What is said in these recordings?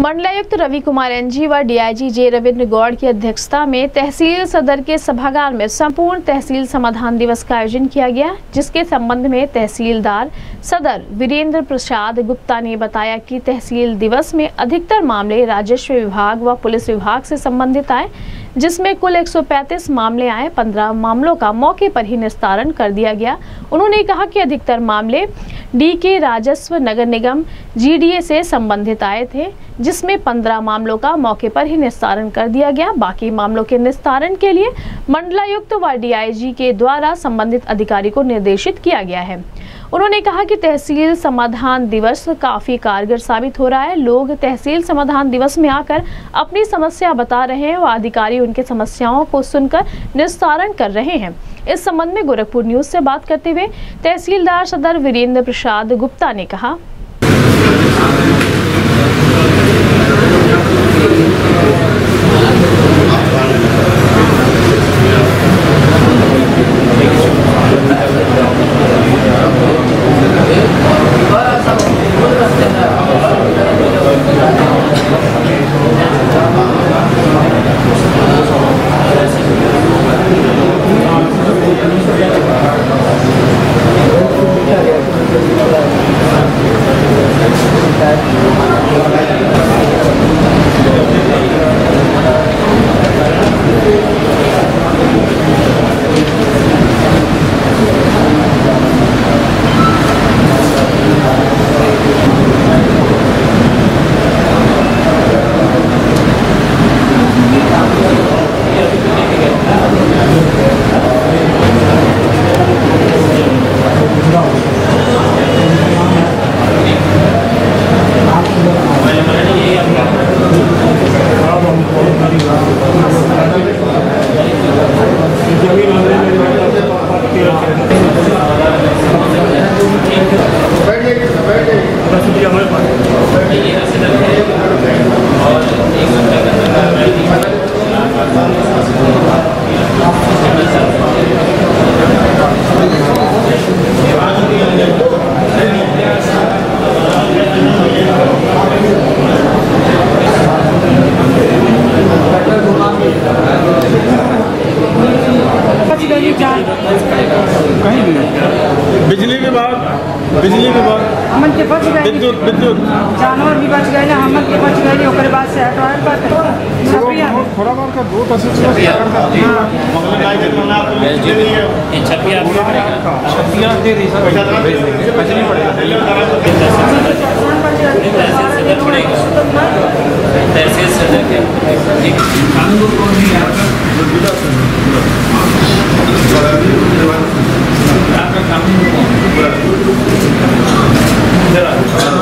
मंडलायुक्त रवि कुमार एनजी व D I G J Ravindra Gaur की अध्यक्षता में तहसील सदर के सभागार में संपूर्ण तहसील समाधान दिवस का आयोजन किया गया, जिसके संबंध में तहसीलदार सदर वीरेंद्र प्रसाद गुप्ता ने बताया कि तहसील दिवस में अधिकतर मामले राजस्व विभाग व पुलिस विभाग से संबंधित आए, जिसमें कुल 135 मामले आए 15 मामलों का मौके पर ही निस्तारण कर दिया गया। उन्होंने कहा कि अधिकतर मामले डी के राजस्व नगर निगम जीडीए से संबंधित आए थे, जिसमें 15 मामलों का मौके पर ही निस्तारण कर दिया गया। बाकी मामलों के निस्तारण के लिए मंडलायुक्त व डीआईजी के द्वारा संबंधित अधिकारी को निर्देशित किया गया है। उन्होंने कहा कि तहसील समाधान दिवस काफ़ी कारगर साबित हो रहा है। लोग तहसील समाधान दिवस में आकर अपनी समस्या बता रहे हैं व अधिकारी उनके समस्याओं को सुनकर निस्तारण कर रहे हैं। इस संबंध में गोरखपुर न्यूज़ से बात करते हुए तहसीलदार सदर वीरेंद्र प्रसाद गुप्ता ने कहा। ってない。कहीं भी। बिजली विभाग बिजली विभाग। हमन के बच गए विद्युत विद्युत। जानवर भी बच गए ना हमन के बच गए ओकरे बाद से हटवाए पर छपिया थोड़ा बार का दो तहसील से छतिया दे दी सर पैसे नहीं पड़ेगा तहसील सदर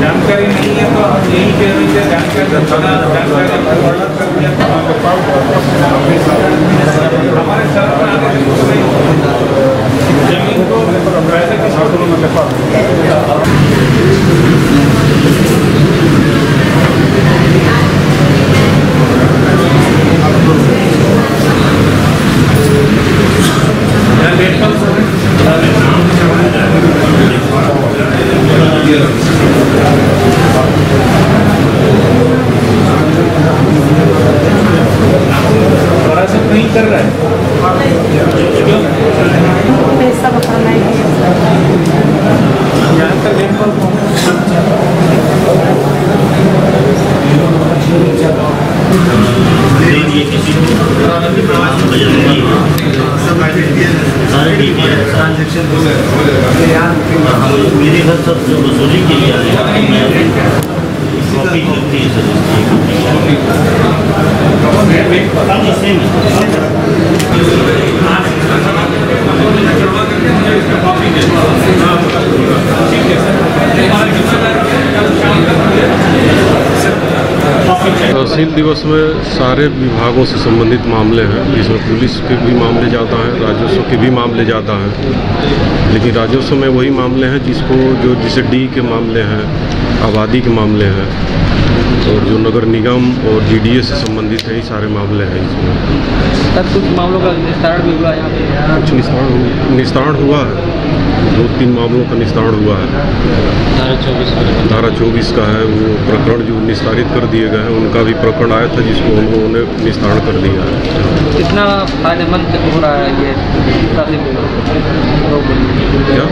जानकारी नहीं है तो हम यही कह रहे थे जानकारी हमारे सर मेरे हर सब जो वसूली के लिए रही हैं कॉपी लगती है सर सेम है तहसील दिवस में सारे विभागों से संबंधित मामले हैं जिसमें पुलिस के भी मामले ज़्यादा हैं राजस्व के भी मामले ज़्यादा हैं। लेकिन राजस्व में वही मामले हैं जिसको जो जिसे डी के मामले हैं आबादी के मामले हैं और जो नगर निगम और जीडीए से संबंधित है ये सारे मामले हैं इसमें। कुछ मामलों का निस्तारण भी हुआ यहाँ पे? कुछ निस्तारण निस्तारण हुआ है। दो तीन मामलों का निस्तारण हुआ है। धारा चौबीस धारा चौबीस का है वो प्रकरण जो निस्तारित कर दिए गए हैं उनका भी प्रकरण आया था जिसको हम लोगों ने निस्तारण कर दिया है। कितना फ़ायदेमंद हो रहा है ये? क्या?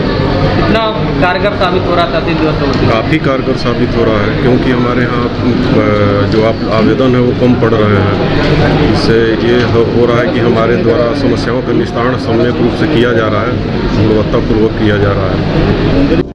कितना कारगर साबित हो रहा है दिवस के लिए? काफ़ी कारगर साबित हो रहा है क्योंकि हमारे यहाँ जो आप आवेदन है वो कम पड़ रहे हैं। इससे ये हो रहा है कि हमारे द्वारा समस्याओं का निस्तारण सम्यक रूप से किया जा रहा है गुणवत्तापूर्वक किया जा रहा है।